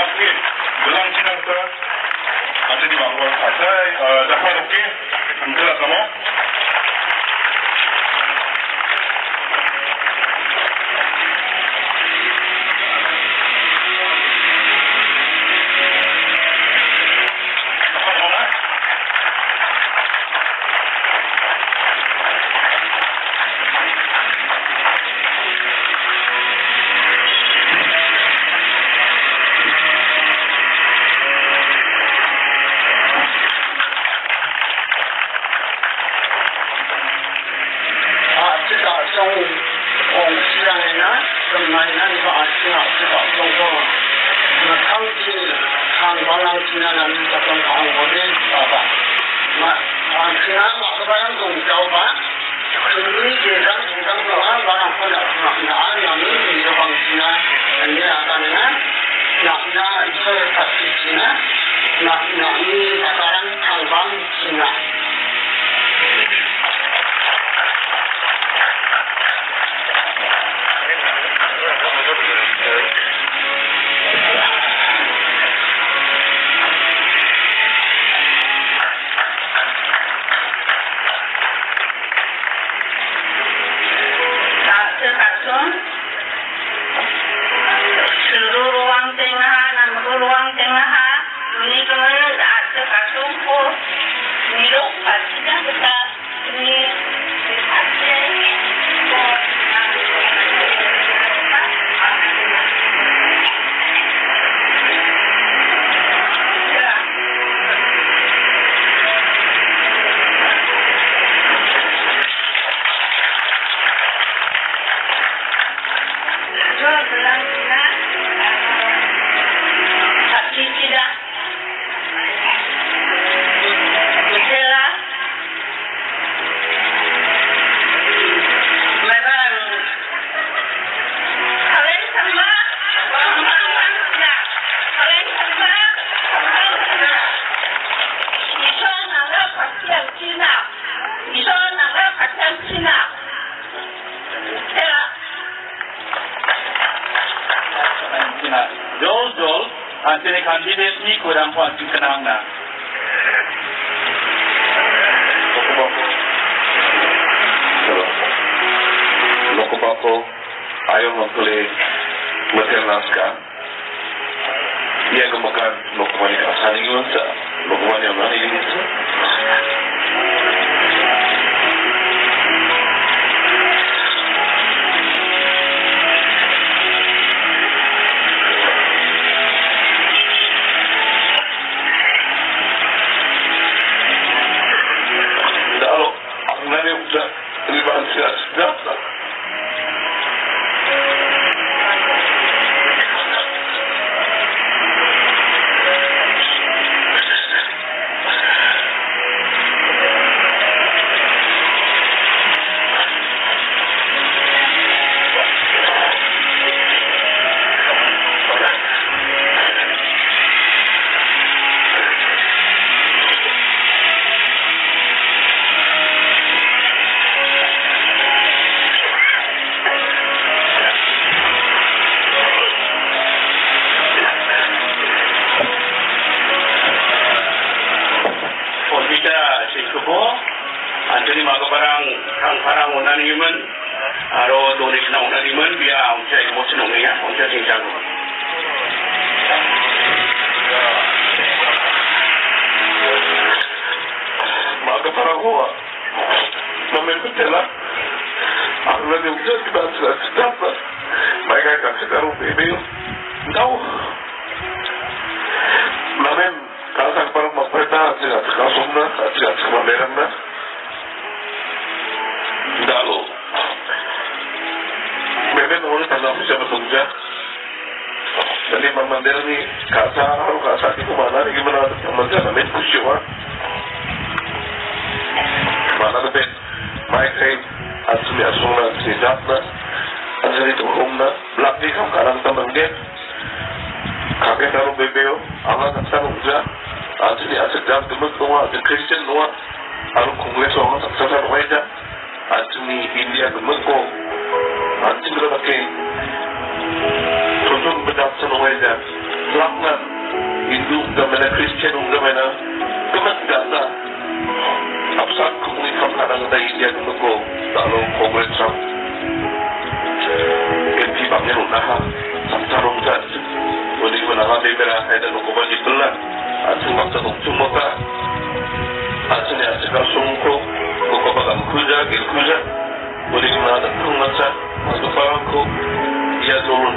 Pagkiko Belangin Belang sinang sa At di mga kuwan Atay Dapat oke Ang kala sama Dapat sinalam sa pangkaon ko din, baba. Ang sinama ko ba yung kung ikaw ba? Sundin, gisang, isang doon, baka po na naan namin, hindi ko pang sina, hindi na kanina, na na, ito, pati sina, na na, ni, middle, touch the Jol antene kandidat ni kurang kuat kenang na. Loko bako ayaw magkuli Matil naskah. Ia gemakan Loko mani kasaning yun sa Loko mani ang nani yun straff, eller vad han säger, straffat. Kita si kubo antene maga barang kang parang iman aro donis na unan iman biya unsa imo sinong ya. Unsa sing jago. Maaga para ko Bebe na ulit ang namin siya matungja. Dali mamandera ni kasa di ni gimana naman dyan namin kusyo ha. Mana lebih baik saya asli asuna sejak na asli turun na belakang kam karang asli asli jam teman tua the Christian tua alu kongres orang tak taruh aja asli India teman ko Ansiklopedi Tutup bedatsın olacak Lakman Hindu unggamena, Christian unggamena Kumat gasa Apsan kumuli kamkanan na India Kutuko Talo kongres ram Kenti baknya runaha Samsarong kat Wali menaha debera Heda nukuman jitulan Ansin baksa nukcum maka Ansin ya sekal sungko Kukabagan kuja, gil kuja Wali menaha dan kumatsa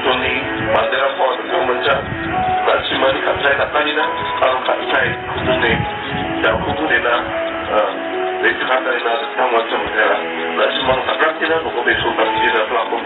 toni bandera ko da kumacha na simani katsai na tanina aro katsai kudune da kudune na Jadi kata ina tama tama ya, na simang takratina no ko beso takira plako